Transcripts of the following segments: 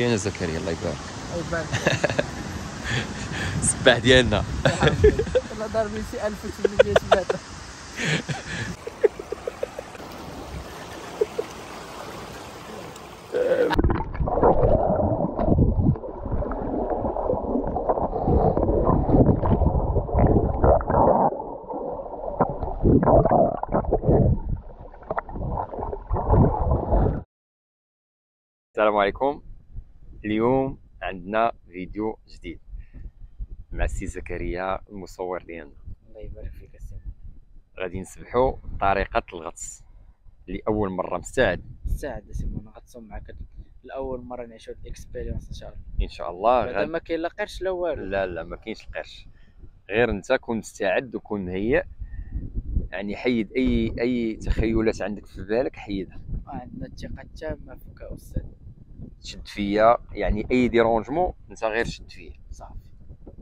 كاين زكريا الله يبارك. أي بعد السباح ديالنا أنا ضربني شي 1800 متر. السلام عليكم. اليوم عندنا فيديو جديد مع السي زكريا المصور ديالنا. الله يبارك فيك السي غادي نسبحوا طريقة الغطس لأول مرة مستعد. ساعد يا سيمون غتصوم معاك لاول مرة نعيشوا ال expérience إن شاء الله. إن شاء الله غاد... ما كاين لا قرش لا والو. لا لا ما كاينش القرش. غير أنت كون مستعد وكون مهيئ يعني حيد اي أي تخيلات عندك في بالك حيدها. عندنا الثقة التامة فيك أستاذ. شد فيا يعني أي ديرونجمون انت غير شد فيا صافي.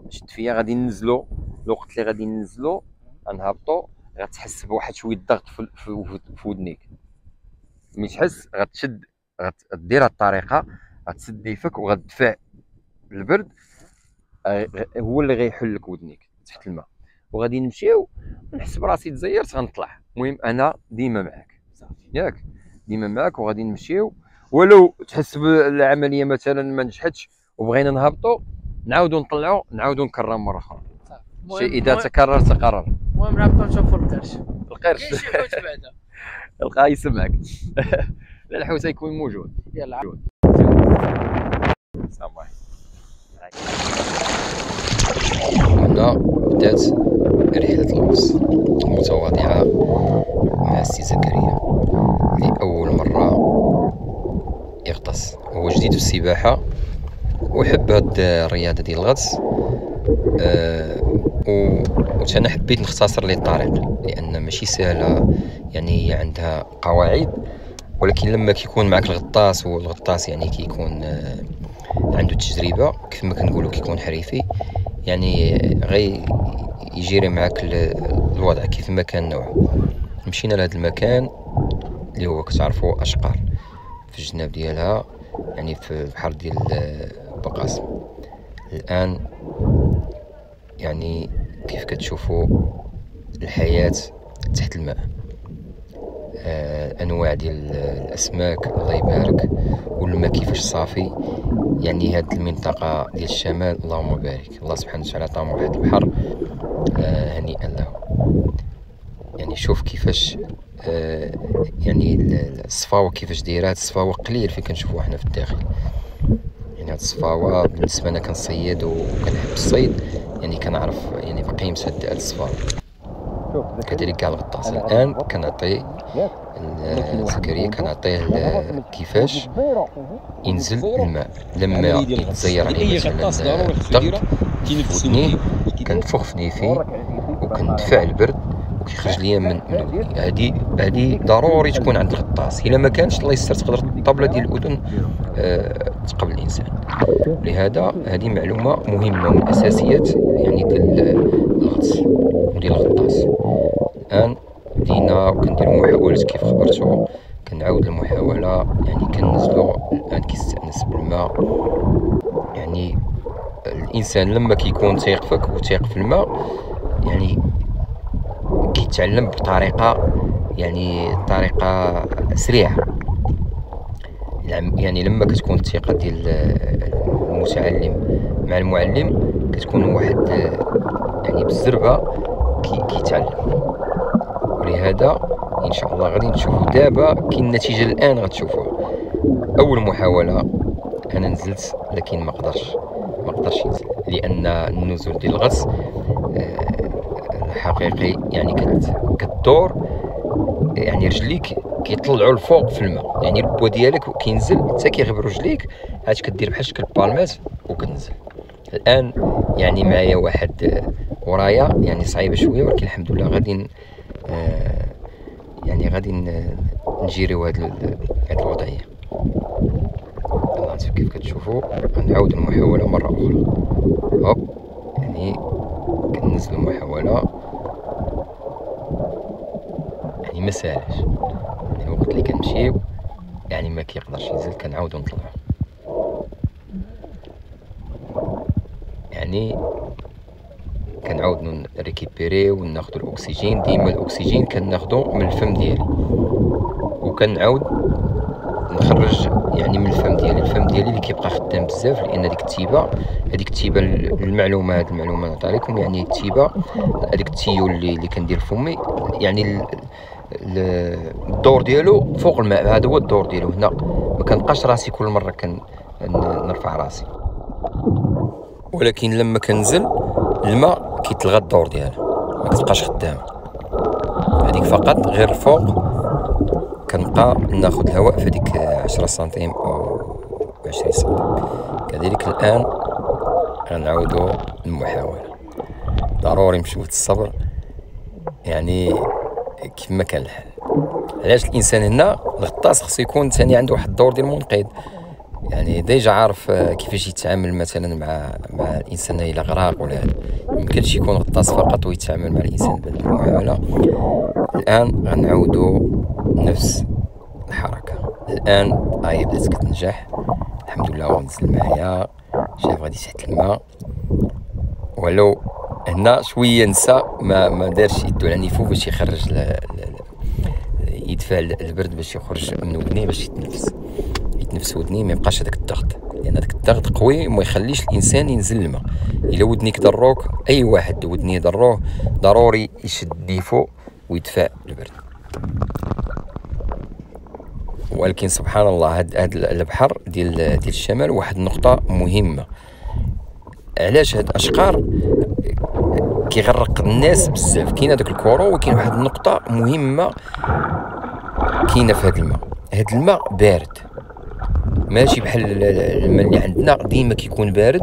شد فيا غادي ننزلو الوقت اللي غادي ننزلو غنهبطو غتحس بواحد شوية ضغط في, في, ودنيك. ملي تحس غتشد غدير هاد الطريقة غتسد يفك وغتدفع البرد آه، هو اللي غيحل لك ودنيك تحت الماء. وغادي نمشيو نحس براسي تزيرت غنطلع. المهم أنا ديما معاك ياك. ديما معاك وغادي نمشيو. ولو تحس بالعملية مثلا ما نجحتش وبغينا نهبطوا نعاودوا نطلعوا نعاودوا نكرروا مرة أخرى. شيء إذا تكرر تكرر المهم نهبطوا نشوفوا القرش. القرش. كاين شي حوت بعدا. القاه يسمعك. لا الحوت يكون موجود. يلا. السلام عليكم. هنا بدات رحلة الغوص. المتواضعة مع السي زكريا. لأول مرة يغطس هو جديد في السباحة ويحب هاد الرياضة ديال الغطس أه و وأنا حبيت نختصر ليه الطريق لأن ماشي سهلة يعني هي عندها قواعد ولكن لما كيكون معك الغطاس والغطاس يعني كيكون آه، عنده تجربة كيف ما كنقولوا كيكون حريفي يعني غي يجيري معك ال- الوضع كيف ما كان نوعه. مشينا لهذا المكان اللي هو كتعرفوا أشقر. في الجناب ديالها يعني في البحر ديال بقاسم الآن يعني كيف كتشوفوا الحياة تحت الماء؟ آه، أنواع ديال الأسماك الله يبارك والماء كيفاش صافي؟ يعني هاد المنطقة ديال الشمال اللهم بارك. الله سبحانه وتعالى عطاهم واحد البحر آه، هنيئا له. يعني شوف كيفاش آه، يعني ال- الصفاوة كيفاش دايرة. هاد الصفاوة قليل فين كنشوفوها حنا في الداخل. يعني هاد الصفاوة بالنسبة أنا كنصيد وكنحب الصيد يعني كنعرف يعني بقيمة هاد هاد الصفاوة. كذلك كاع الغطاس الآن كنعطي زكريا كنعطيه كيفاش ينزل الماء. لما يتزير عليه مثلا الضغط كنفخ في نيفي وكندفع البرد. وكيخرج ليا من هادي هادي ضروري تكون عند الغطاس إلا ما كانش الله يستر تقدر الطبله ديال الأذن آه، تقبل الإنسان. لهذا هذه معلومة مهمة من أساسيات يعني ديال الغطس وديال الغطاس. الآن بدينا وكنديروا محاولات كيف خبرتو. كنعاود المحاولة. يعني كننزلو الآن كيستأنس بالماء. يعني الإنسان لما كيكون تيق فيك وتيق في الماء يعني كيتعلم بطريقة يعني طريقة سريعة. العم- يعني لما كتكون الثقة ديال المتعلم مع المعلم كتكون واحد يعني بالزربة كي- كيتعلم. ولهذا إن شاء الله غادي نشوفوا دابا كاين النتيجه الآن غتشوفوها. أول محاولة أنا نزلت لكن ما قدرش ما قدرش ينزل لأن النزول ديال الغطس الحقيقي يعني كت كدور يعني رجليك كيطلعوا الفوق في الماء. يعني البوا ديالك كينزل حتى كيغيب رجليك عاد كدير بحال شكل بالمات وكتنزل الآن يعني معايا واحد ورايا يعني صعيبة شوية ولكن الحمد لله غادي آه، يعني غادي نجيريو هاد هاد الوضعية. نشوف كيف كتشوفوا؟ غنعاود المحاولة مرة أخرى. هوب. بالنسبة للمحاولة يعني ما سالش. يعني الوقت اللي كنمشيو يعني ما كيقدرش ينزل كنعاودو نطلعو. يعني كنعاودو نريكيبيري وناخدو الأكسجين. ديما الأكسجين نأخدو من الفم ديالي. وكنعاود نخرج يعني من الفم ديالي. الفم ديالي اللي كيبقى خدام بزاف لأن ديك التيبة هذيك التيبة المعلومة هذه المعلومة نعطي لكم يعني التيبة هذيك التيو اللي, اللي كندير فمي يعني الدور ديالو فوق الماء. هذا هو الدور ديالو. هنا ما كنبقاش راسي كل مرة كن نرفع راسي. ولكن لما كنزل الماء كيتلغى الدور ديالو. ما كتبقاش خدامة. هذيك فقط غير الفوق كنبقى ناخذ الهواء في هذيك 10 سنتيم أو 20 سنتيم. كذلك الآن غنعاودو المحاولة ضروري نمشيو الصبر. يعني كما كان الحال. علاش الإنسان هنا الغطاس خصو يكون ثاني عنده واحد الدور ديال المنقذ يعني ديجا عارف كيفاش يتعامل مثلا مع مع الإنسان إلى غراق ولا يمكنش يكون غطاس فقط ويتعامل مع الإنسان بهذه المعامله الآن غنعاودو نفس الحركة. الآن هاي بدات كتنجح الحمد لله هو نزل معايا شاف غادي تحت الماء ولو هنا شوية نسى ما ما دارش يدو على نيفو باش يخرج ل... ل... يدفع البرد باش يخرج من ودنيه باش يتنفس. يتنفس ودنيه ما يبقاش هذاك الضغط. لأن هذاك الضغط قوي وما يخليش الإنسان ينزل الماء. إلا ودنيك ضروك أي واحد ودنيه ضروه ضروري يشد نيفو. ويدفع البرد ولكن سبحان الله هاد, هاد البحر ديال ديال الشمال واحد النقطة مهمة. علاش هاد الأشقار كيغرق الناس بزاف؟ كاين هذاك الكورو وكاين واحد النقطة مهمة. كاينة في هاد الماء. هاد الماء بارد. ماشي بحال الماء اللي عندنا ديما كيكون بارد.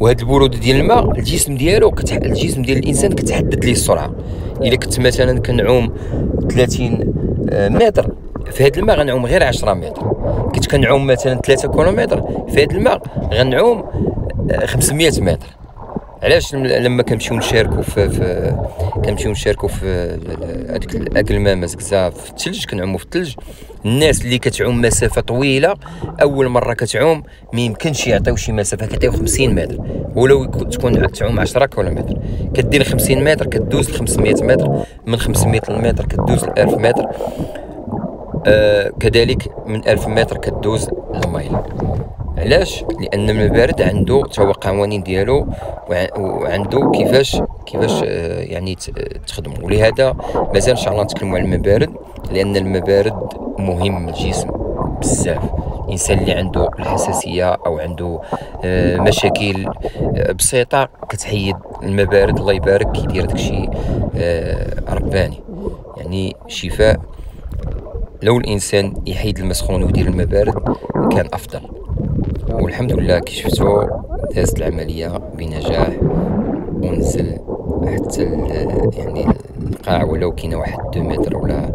وهاد البرود ديال الماء الجسم ديالو كتح... الجسم ديال الإنسان كتحدد ليه السرعة. الا كنت مثلا كنعوم 30 آه، متر. في هذا الماء غنعوم غير 10 متر. كنت كنعوم مثلا 3 كيلومتر في هذا الماء غنعوم 500 آه، متر. علاش لما كنمشيو نشاركو في, في كنمشيو نشاركو في هذيك الاقلمه زكزا في الثلج كنعومو في الثلج الناس اللي كتعوم مسافة طويلة أول مرة كتعوم ما يمكنش يعطيو شي مسافة كيعطيو 50 متر. ولو تكون تعوم 10 كيلومتر كدير 50 متر كدوز ل 500 متر. من 500 متر كدوز ل 1000 متر. آه كذلك من 1000 متر كدوز ال mile علاش؟ لأن المبارد عنده tout قوانين ديالو وعنده كيفاش كيفاش آه، يعني تخدم ولهذا مازال إن شاء الله نتكلموا على المبارد لأن المبارد مهم للجسم بزاف. الإنسان اللي عنده الحساسية أو عنده آه، مشاكل آه، بسيطة كتحيد المبارد. الله يبارك كيدير داكشي رباني. يعني شفاء لو الإنسان يحيد المسخون ويدير المبارد كان أفضل. والحمد لله كي شفتو دازت العملية بنجاح ونزل حتى يعني القاع ولو كاينة واحد دو متر ولا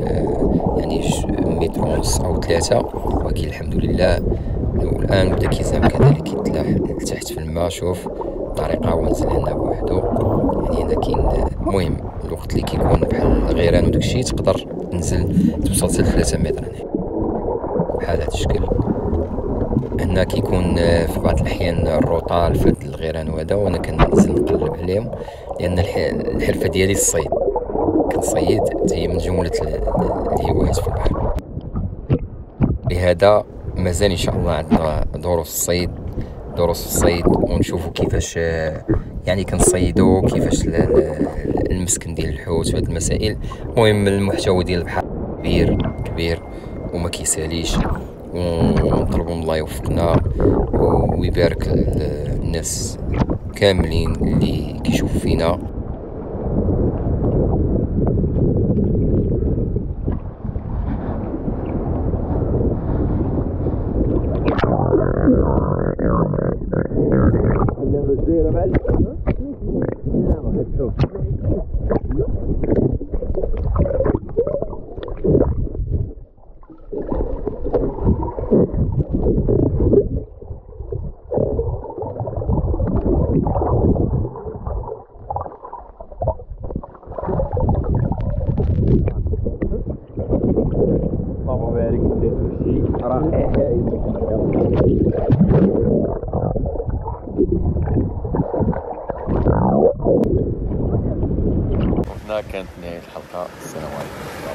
آه، يعني متر ونص أو ثلاثة ولكن الحمد لله والآن بدا كيزعم كذلك يتلاح لتحت في الماء. شوف الطريقة هو نزل هنا بوحدو. يعني هنا كاين المهم الوقت اللي كيكون بحال الغيران وداكشي تقدر تنزل توصل حتى 3 متر هنا. بحال هذا الشكل. هنا كيكون آه، في بعض الأحيان الروطال في الغيران وهذا وأنا كننزل نقلب عليهم لأن الحرفة ديالي الصيد كنصيد هي من جملة الهوايات في البحر. لهذا مازال إن شاء الله عندنا دروس الصيد دروس الصيد ونشوفوا كيفاش آه، يعني كنصيدوا كيفاش المسكن ديال الحوت وهاد المسائل. المهم المحتوى ديال البحر كبير كبير وما كيساليش. ونطلبوا من الله يوفقنا ويبارك الناس كاملين اللي كيشوفوا فينا. الصحراء هنا كانت نهاية الحلقة. السلام عليكم.